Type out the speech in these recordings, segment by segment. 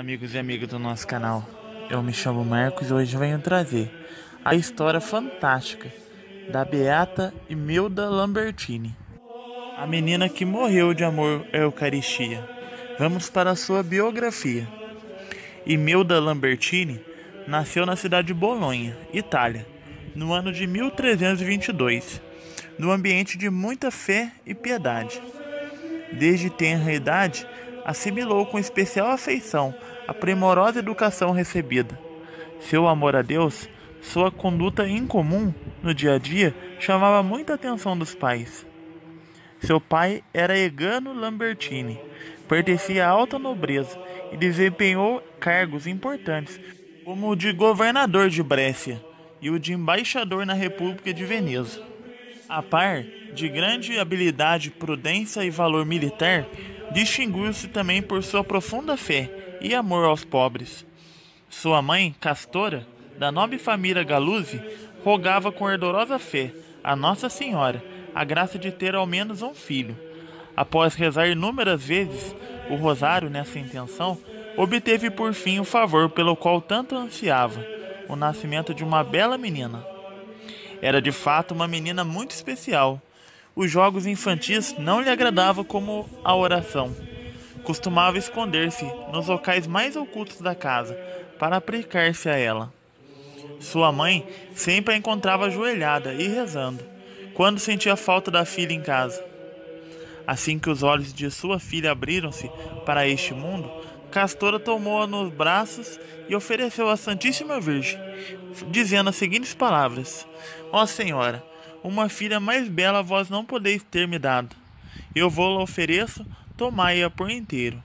amigos e amigas do nosso canal. Eu me chamo Marcos e hoje venho trazer a história fantástica da Beata Imelda Lambertini, a menina que morreu de amor à Eucaristia. Vamos para a sua biografia. Imelda Lambertini nasceu na cidade de Bolonha, Itália, no ano de 1322, no ambiente de muita fé e piedade. Desde tenra idade, assimilou com especial afeição a primorosa educação recebida. Seu amor a Deus, sua conduta incomum no dia a dia chamava muita atenção dos pais. Seu pai era Egano Lambertini, pertencia à alta nobreza e desempenhou cargos importantes, como o de governador de Brécia e o de embaixador na República de Veneza. A par de grande habilidade, prudência e valor militar, distinguiu-se também por sua profunda fé e amor aos pobres. Sua mãe, Castora, da nobre família Galuzzi, rogava com ardorosa fé a Nossa Senhora a graça de ter ao menos um filho. Após rezar inúmeras vezes o rosário nessa intenção, obteve por fim o favor pelo qual tanto ansiava, o nascimento de uma bela menina. Era de fato uma menina muito especial, os jogos infantis não lhe agradavam como a oração. Costumava esconder-se nos locais mais ocultos da casa para aplicar-se a ela. Sua mãe sempre a encontrava ajoelhada e rezando, quando sentia falta da filha em casa. Assim que os olhos de sua filha abriram-se para este mundo, Castora tomou-a nos braços e ofereceu à Santíssima Virgem, dizendo as seguintes palavras: Ó Senhora, uma filha mais bela vós não podeis ter me dado. Eu vou-la ofereço, tomai-a por inteiro.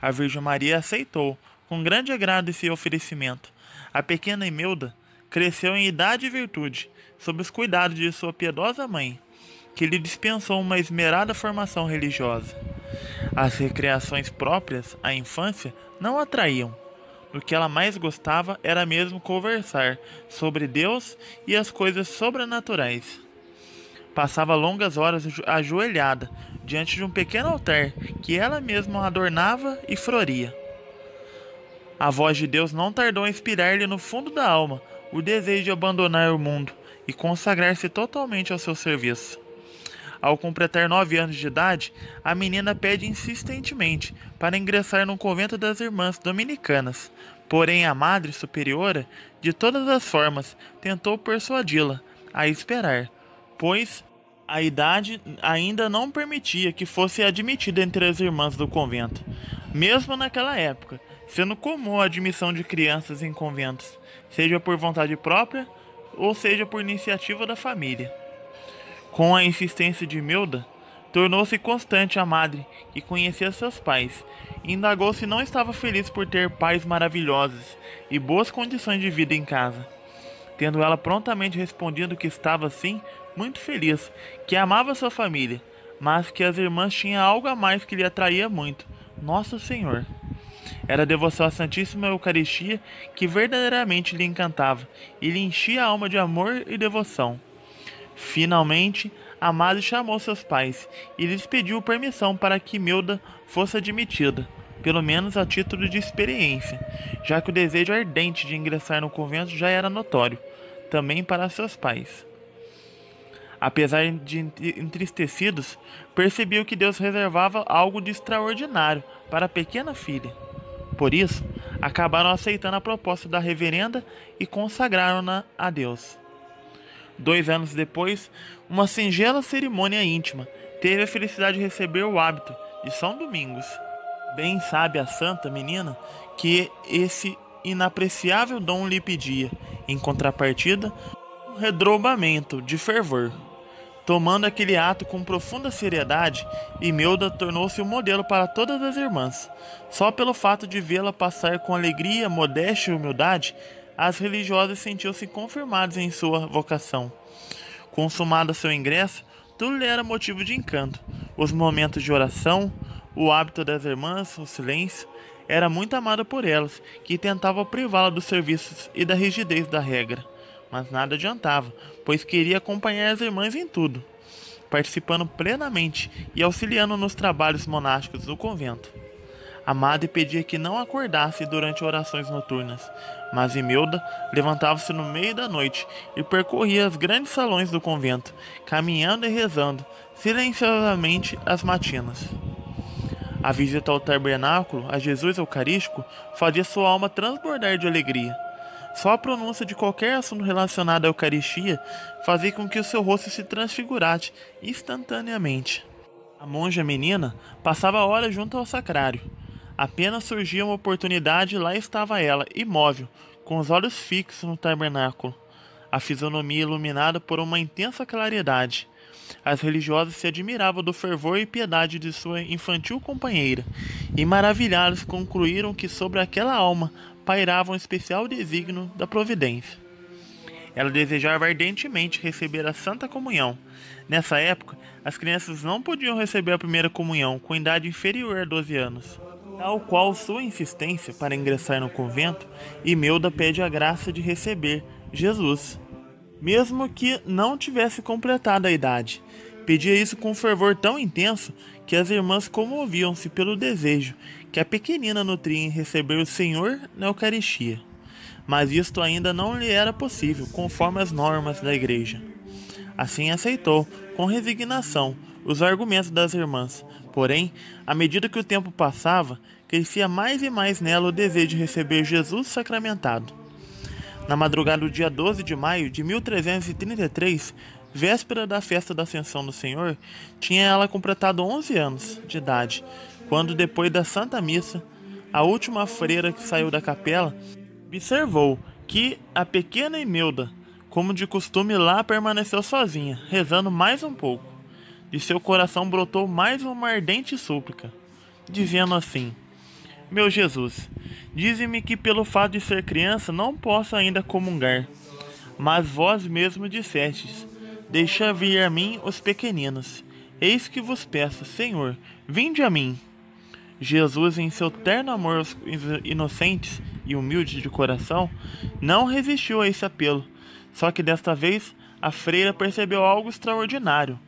A Virgem Maria aceitou, com grande agrado, esse oferecimento. A pequena Imelda cresceu em idade e virtude, sob os cuidados de sua piedosa mãe, que lhe dispensou uma esmerada formação religiosa. As recreações próprias à infância não atraíam. O que ela mais gostava era mesmo conversar sobre Deus e as coisas sobrenaturais. Passava longas horas ajoelhada diante de um pequeno altar que ela mesma adornava e floria. A voz de Deus não tardou em inspirar-lhe no fundo da alma o desejo de abandonar o mundo e consagrar-se totalmente ao seu serviço. Ao completar nove anos de idade, a menina pede insistentemente para ingressar no convento das irmãs dominicanas. Porém, a Madre Superiora, de todas as formas, tentou persuadi-la a esperar, pois a idade ainda não permitia que fosse admitida entre as irmãs do convento, mesmo naquela época, sendo comum a admissão de crianças em conventos, seja por vontade própria ou seja por iniciativa da família. Com a insistência de Milda, tornou-se constante a madre, que conhecia seus pais, e indagou se não estava feliz por ter pais maravilhosos e boas condições de vida em casa tendo ela prontamente respondido que estava, sim, muito feliz, que amava sua família, mas que as irmãs tinham algo a mais que lhe atraía muito: Nosso Senhor. Era a devoção à Santíssima Eucaristia que verdadeiramente lhe encantava e lhe enchia a alma de amor e devoção. Finalmente, a madre chamou seus pais e lhes pediu permissão para que Milda fosse admitida pelo menos a título de experiência, já que o desejo ardente de ingressar no convento já era notório, também para seus pais. Apesar de entristecidos, percebiam que Deus reservava algo de extraordinário para a pequena filha. Por isso, acabaram aceitando a proposta da reverenda e consagraram-na a Deus. Dois anos depois, uma singela cerimônia íntima teve a felicidade de receber o hábito de São Domingos Bem sabe a santa menina que esse inapreciável dom lhe pedia, em contrapartida, um redobramento de fervor. Tomando aquele ato com profunda seriedade, Imelda tornou-se um modelo para todas as irmãs. Só pelo fato de vê-la passar com alegria, modéstia e humildade, as religiosas sentiam-se confirmadas em sua vocação. Consumado seu ingresso, tudo lhe era motivo de encanto. Os momentos de oração, o hábito das irmãs, o silêncio, era muito amado por elas, que tentavam privá-la dos serviços e da rigidez da regra. Mas nada adiantava, pois queria acompanhar as irmãs em tudo, participando plenamente e auxiliando nos trabalhos monásticos do convento. A madre pedia que não acordasse durante orações noturnas, mas Imelda levantava-se no meio da noite e percorria os grandes salões do convento, caminhando e rezando silenciosamente as matinas. A visita ao tabernáculo, a Jesus Eucarístico, fazia sua alma transbordar de alegria. Só a pronúncia de qualquer assunto relacionado à Eucaristia fazia com que o seu rosto se transfigurasse instantaneamente. A monja menina passava horas junto ao sacrário, Apenas surgia uma oportunidade lá estava ela, imóvel, com os olhos fixos no tabernáculo, a fisionomia iluminada por uma intensa claridade. As religiosas se admiravam do fervor e piedade de sua infantil companheira, e maravilhadas concluíram que sobre aquela alma pairava um especial desígnio da providência. Ela desejava ardentemente receber a Santa Comunhão. Nessa época, as crianças não podiam receber a primeira comunhão com idade inferior a 12 anos. Tal qual sua insistência para ingressar no convento, Imelda pede a graça de receber Jesus, mesmo que não tivesse completado a idade. Pedia isso com um fervor tão intenso que as irmãs comoviam-se pelo desejo que a pequenina nutria em receber o Senhor na Eucaristia. Mas isto ainda não lhe era possível, conforme as normas da Igreja. Assim aceitou, com resignação, os argumentos das irmãs, Porém, à medida que o tempo passava, crescia mais e mais nela o desejo de receber Jesus sacramentado. Na madrugada do dia 12 de maio de 1333, véspera da festa da Ascensão do Senhor, tinha ela completado 11 anos de idade, quando, depois da Santa Missa, a última freira que saiu da capela observou que a pequena Imelda, como de costume, lá permaneceu sozinha, rezando mais um pouco. De seu coração brotou mais uma ardente súplica, dizendo assim: Meu Jesus, dize-me que pelo fato de ser criança não posso ainda comungar. Mas vós mesmo dissestes: Deixa vir a mim os pequeninos. Eis que vos peço, Senhor, vinde a mim. Jesus, em seu terno amor aos inocentes e humildes de coração, não resistiu a esse apelo. Só que desta vez a freira percebeu algo extraordinário.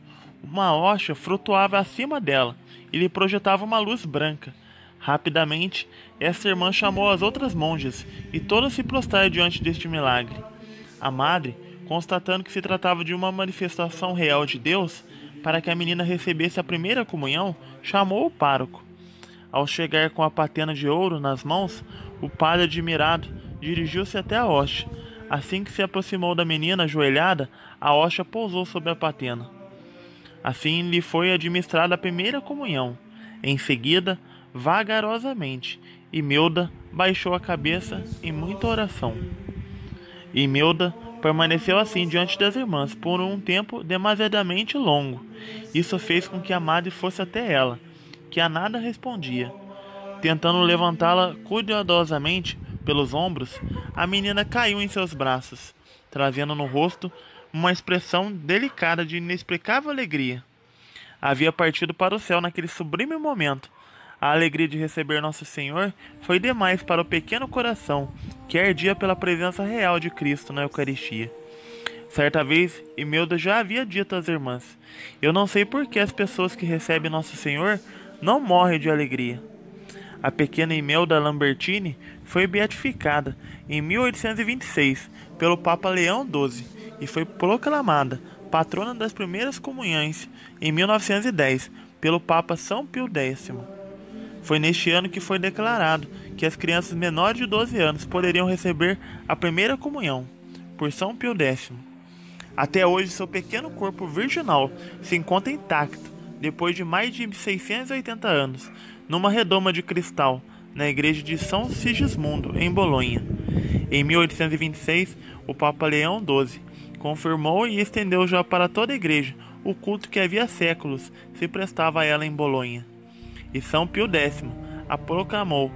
Uma hoxa flutuava acima dela e lhe projetava uma luz branca. Rapidamente, essa irmã chamou as outras monjas e todas se prostraram diante deste milagre. A madre, constatando que se tratava de uma manifestação real de Deus, para que a menina recebesse a primeira comunhão, chamou o pároco. Ao chegar com a patena de ouro nas mãos, o padre, admirado, dirigiu-se até a hoxa. Assim que se aproximou da menina ajoelhada, a hoxa pousou sobre a patena. Assim lhe foi administrada a primeira comunhão. Em seguida, vagarosamente, Imelda baixou a cabeça em muita oração. Imelda permaneceu assim diante das irmãs por um tempo demasiadamente longo. Isso fez com que a madre fosse até ela, que a nada respondia. Tentando levantá-la cuidadosamente pelos ombros, a menina caiu em seus braços, trazendo no rosto uma expressão delicada de inexplicável alegria. Havia partido para o céu naquele sublime momento. A alegria de receber Nosso Senhor foi demais para o pequeno coração que ardia pela presença real de Cristo na Eucaristia. Certa vez, Imelda já havia dito às irmãs: Eu não sei por que as pessoas que recebem Nosso Senhor não morrem de alegria. A pequena Imelda Lambertini foi beatificada em 1826 pelo Papa Leão XII e foi proclamada patrona das primeiras comunhões em 1910 pelo Papa São Pio X. Foi neste ano que foi declarado que as crianças menores de 12 anos poderiam receber a primeira comunhão por São Pio X. Até hoje, seu pequeno corpo virginal se encontra intacto depois de mais de 680 anos, numa redoma de cristal na igreja de São Sigismundo, em Bolonha. Em 1826, o Papa Leão XII confirmou e estendeu já para toda a igreja o culto que havia séculos se prestava a ela em Bolonha. E São Pio X a proclamou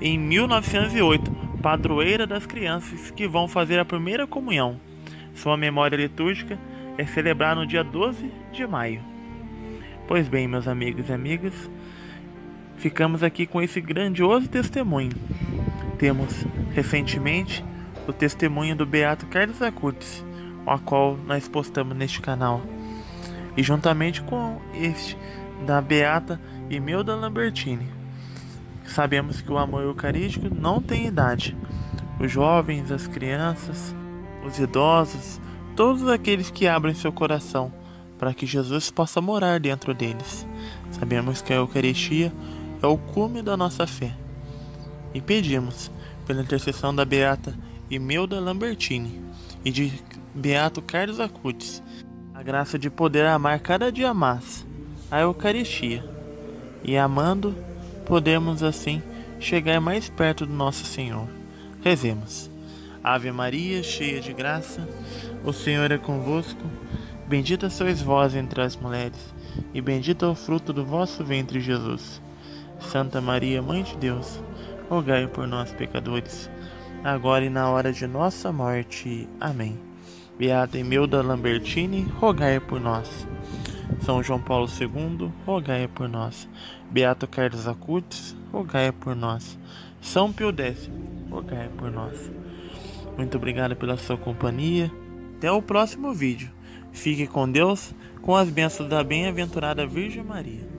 em 1908 padroeira das crianças que vão fazer a primeira comunhão. Sua memória litúrgica é celebrada no dia 12 de maio. Pois bem, meus amigos e amigas, ficamos aqui com esse grandioso testemunho. Temos recentemente o testemunho do Beato Carlos Acutis, a qual nós postamos neste canal. E juntamente com este da Beata Imelda Lambertini. Sabemos que o amor eucarístico não tem idade. Os jovens, as crianças, os idosos, todos aqueles que abrem seu coração para que Jesus possa morar dentro deles. Sabemos que a Eucaristia é o cume da nossa fé. E pedimos, pela intercessão da Beata Imelda Lambertini e de Beato Carlos Acutis, a graça de poder amar cada dia mais a Eucaristia. E amando, podemos assim chegar mais perto do nosso Senhor. Rezemos. Ave Maria, cheia de graça, o Senhor é convosco. Bendita sois vós entre as mulheres, e bendito é o fruto do vosso ventre, Jesus. Santa Maria, Mãe de Deus, rogai por nós, pecadores, agora e na hora de nossa morte. Amém. Beata Emilda Lambertini, rogai por nós. São João Paulo II, rogai por nós. Beato Carlos Acutis, rogai por nós. São Pio X, rogai por nós. Muito obrigado pela sua companhia. Até o próximo vídeo. Fique com Deus, com as bênçãos da bem-aventurada Virgem Maria.